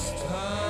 this time.